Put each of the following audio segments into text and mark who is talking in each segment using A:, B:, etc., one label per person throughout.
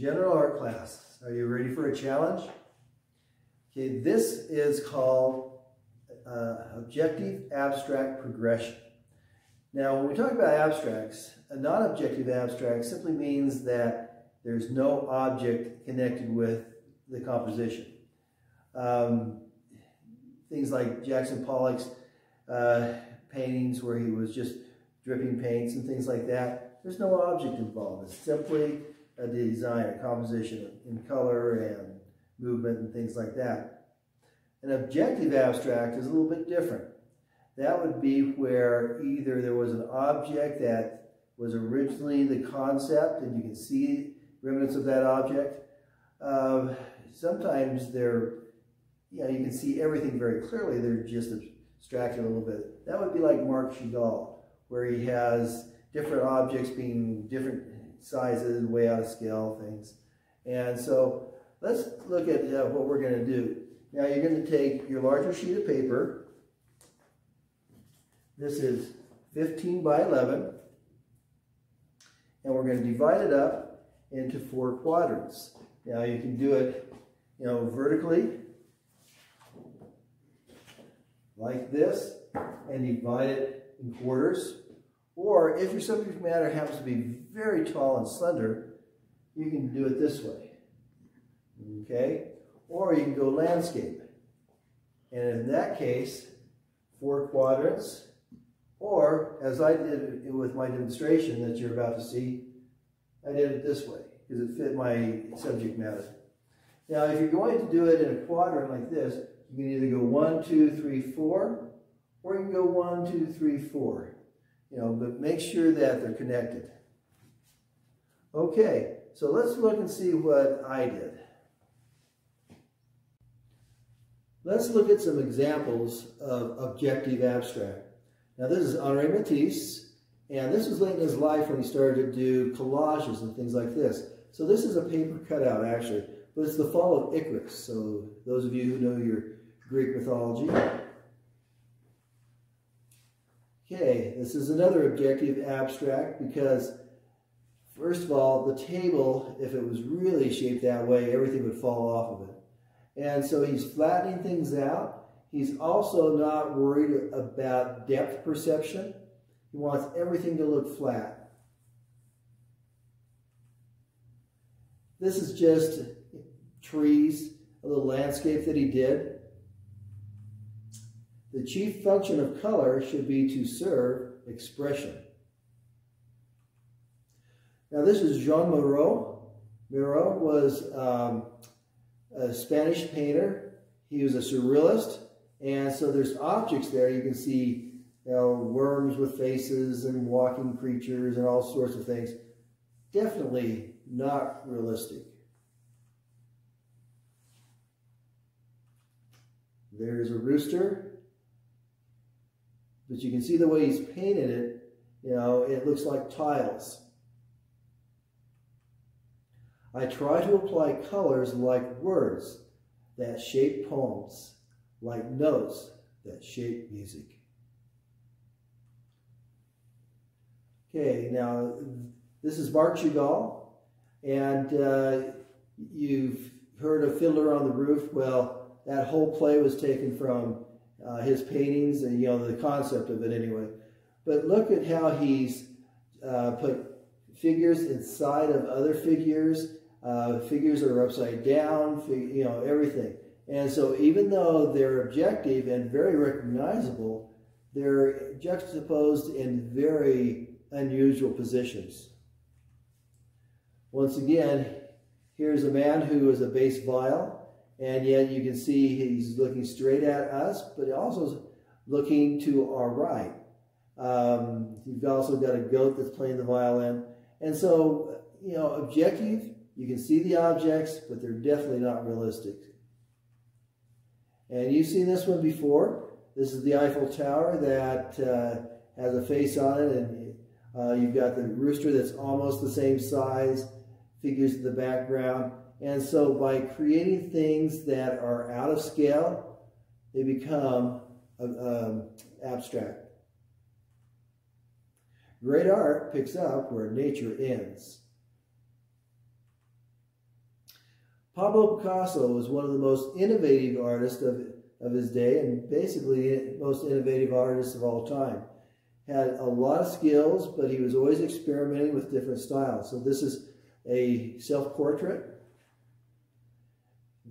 A: General art class. Are you ready for a challenge? Okay, this is called uh, objective abstract progression. Now, when we talk about abstracts, a non-objective abstract simply means that there's no object connected with the composition. Um, things like Jackson Pollock's uh, paintings where he was just dripping paints and things like that, there's no object involved. It's simply a design, a composition in color and movement and things like that. An objective abstract is a little bit different. That would be where either there was an object that was originally the concept and you can see remnants of that object. Um, sometimes they're, you know, you can see everything very clearly. They're just abstracted a little bit. That would be like Marc Chagall, where he has different objects being different sizes, way out of scale things. And so let's look at uh, what we're going to do. Now you're going to take your larger sheet of paper. This is 15 by 11. And we're going to divide it up into four quadrants. Now you can do it, you know, vertically, like this, and divide it in quarters. Or if your subject matter happens to be very tall and slender, you can do it this way. Okay? Or you can go landscape. And in that case, four quadrants, or as I did with my demonstration that you're about to see, I did it this way because it fit my subject matter. Now, if you're going to do it in a quadrant like this, you can either go one, two, three, four, or you can go one, two, three, four. You know, but make sure that they're connected. Okay, so let's look and see what I did. Let's look at some examples of objective abstract. Now this is Henri Matisse, and this was late in his life when he started to do collages and things like this. So this is a paper cutout actually, but it's the fall of Icarus. So those of you who know your Greek mythology. Okay, this is another objective abstract because first of all, the table, if it was really shaped that way, everything would fall off of it. And so he's flattening things out. He's also not worried about depth perception. He wants everything to look flat. This is just trees, a little landscape that he did. The chief function of color should be to serve expression. Now this is Jean Miro. Miro was um, a Spanish painter. He was a surrealist. And so there's objects there. You can see you know, worms with faces and walking creatures and all sorts of things. Definitely not realistic. There's a rooster. But you can see the way he's painted it, you know, it looks like tiles. I try to apply colors like words that shape poems, like notes that shape music. Okay, now this is Marc Chagall, and uh, you've heard of Fiddler on the Roof. Well, that whole play was taken from uh, his paintings and, you know, the concept of it anyway. But look at how he's uh, put figures inside of other figures uh, figures that are upside down, you know, everything. And so even though they're objective and very recognizable, they're juxtaposed in very unusual positions. Once again, here's a man who is a bass viol, and yet you can see he's looking straight at us, but also looking to our right. Um, you've also got a goat that's playing the violin. And so, you know, objective you can see the objects, but they're definitely not realistic. And you've seen this one before. This is the Eiffel Tower that uh, has a face on it, and uh, you've got the rooster that's almost the same size, figures in the background. And so by creating things that are out of scale, they become um, abstract. Great art picks up where nature ends. Pablo Picasso was one of the most innovative artists of, of his day and basically most innovative artist of all time. Had a lot of skills, but he was always experimenting with different styles. So this is a self-portrait.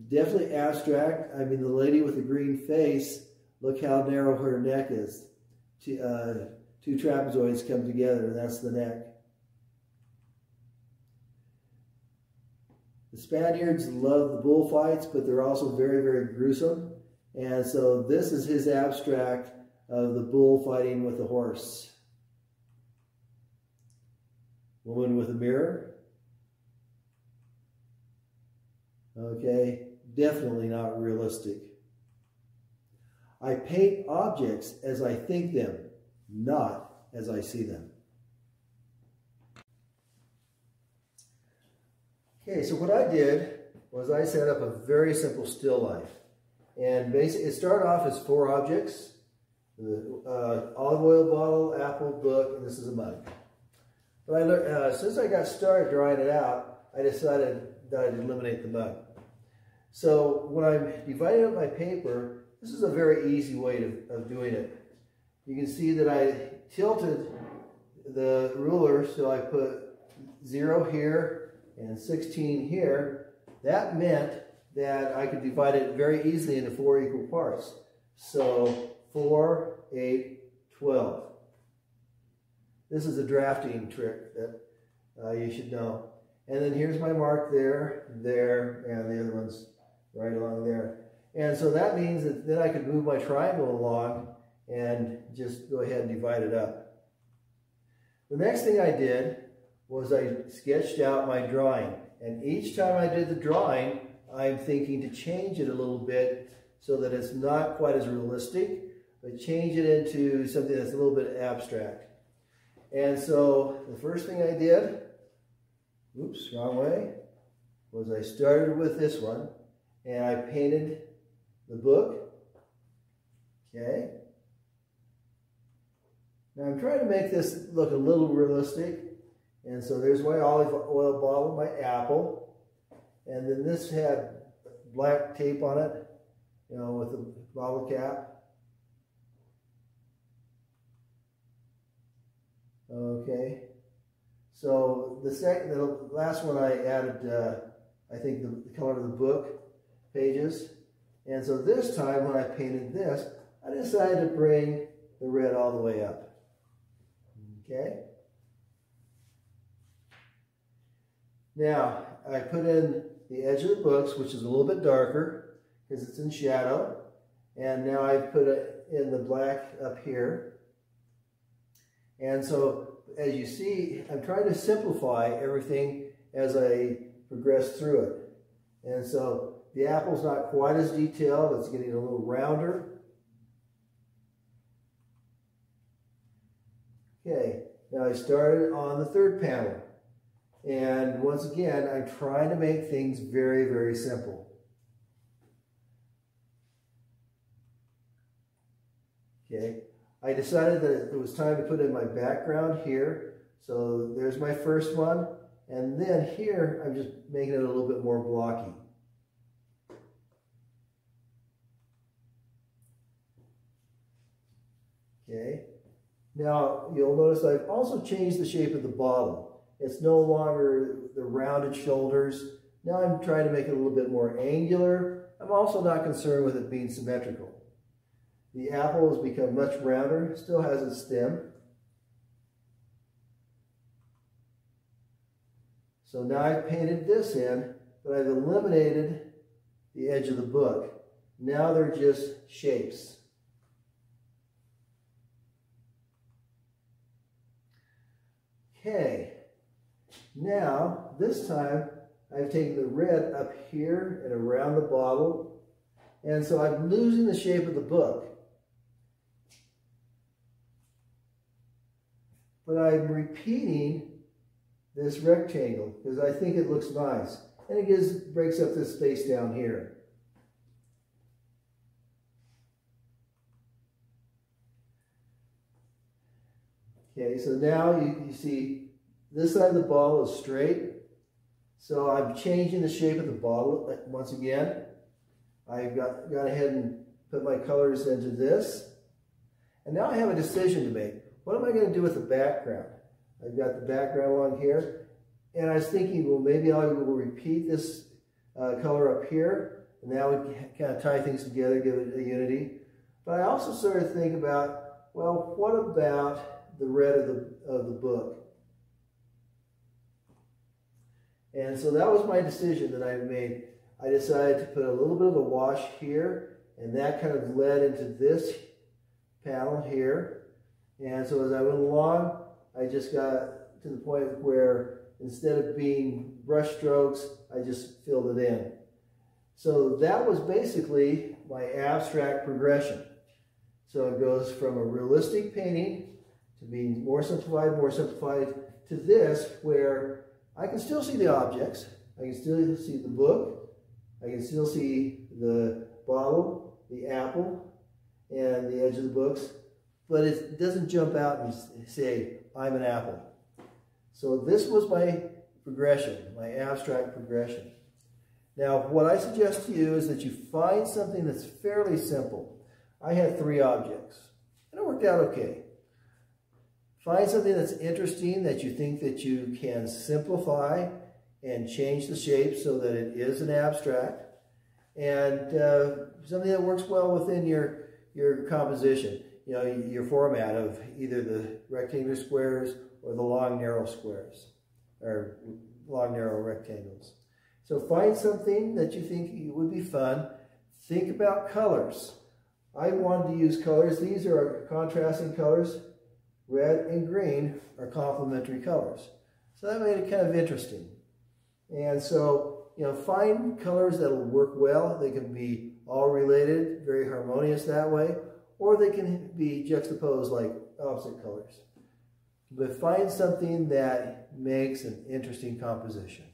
A: Definitely abstract. I mean, the lady with the green face, look how narrow her neck is. Two, uh, two trapezoids come together, and that's the neck. Spaniards love the bullfights, but they're also very, very gruesome. And so this is his abstract of the bull fighting with the horse. Woman with a mirror. Okay, definitely not realistic. I paint objects as I think them, not as I see them. Okay, so what I did was I set up a very simple still life. And basically, it started off as four objects. The uh, olive oil bottle, apple, book, and this is a mug. But I learned, uh, since I got started drawing it out, I decided that I'd eliminate the mug. So when I'm dividing up my paper, this is a very easy way to, of doing it. You can see that I tilted the ruler so I put zero here and 16 here, that meant that I could divide it very easily into four equal parts. So 4, 8, 12. This is a drafting trick that uh, you should know. And then here's my mark there, there, and the other one's right along there. And so that means that then I could move my triangle along and just go ahead and divide it up. The next thing I did was I sketched out my drawing. And each time I did the drawing, I'm thinking to change it a little bit so that it's not quite as realistic, but change it into something that's a little bit abstract. And so the first thing I did, oops, wrong way, was I started with this one and I painted the book. Okay. Now I'm trying to make this look a little realistic. And so there's my olive oil bottle, my apple. And then this had black tape on it, you know, with the bottle cap. Okay. So the second, the last one I added, uh, I think the, the color of the book pages. And so this time when I painted this, I decided to bring the red all the way up. Okay. Now, I put in the edge of the books, which is a little bit darker because it's in shadow. And now I put it in the black up here. And so, as you see, I'm trying to simplify everything as I progress through it. And so, the apple's not quite as detailed. It's getting a little rounder. Okay, now I started on the third panel. And once again, I'm trying to make things very, very simple. Okay, I decided that it was time to put in my background here. So there's my first one. And then here, I'm just making it a little bit more blocky. Okay. Now, you'll notice I've also changed the shape of the bottle. It's no longer the rounded shoulders. Now I'm trying to make it a little bit more angular. I'm also not concerned with it being symmetrical. The apple has become much rounder, still has its stem. So now I've painted this in, but I've eliminated the edge of the book. Now they're just shapes. Okay. Now, this time, I've taken the red up here and around the bottle. And so I'm losing the shape of the book. But I'm repeating this rectangle because I think it looks nice. And it gives, breaks up this space down here. Okay, so now you, you see this side of the ball is straight. So I'm changing the shape of the bottle once again. I got, got ahead and put my colors into this. And now I have a decision to make. What am I going to do with the background? I've got the background along here. And I was thinking, well, maybe I will repeat this uh, color up here. And that would kind of tie things together, give it a unity. But I also started to think about, well, what about the red of the, of the book? And so that was my decision that I made. I decided to put a little bit of a wash here, and that kind of led into this panel here. And so as I went along, I just got to the point where instead of being brush strokes, I just filled it in. So that was basically my abstract progression. So it goes from a realistic painting to being more simplified, more simplified, to this where I can still see the objects. I can still see the book. I can still see the bottle, the apple, and the edge of the books. But it doesn't jump out and say, I'm an apple. So this was my progression, my abstract progression. Now, what I suggest to you is that you find something that's fairly simple. I had three objects, and it worked out okay. Find something that's interesting that you think that you can simplify and change the shape so that it is an abstract and uh, something that works well within your, your composition, you know, your format of either the rectangular squares or the long, narrow squares or long, narrow rectangles. So find something that you think would be fun. Think about colors. I wanted to use colors. These are contrasting colors red and green are complementary colors. So that made it kind of interesting. And so, you know, find colors that'll work well. They can be all related, very harmonious that way, or they can be juxtaposed like opposite colors. But find something that makes an interesting composition.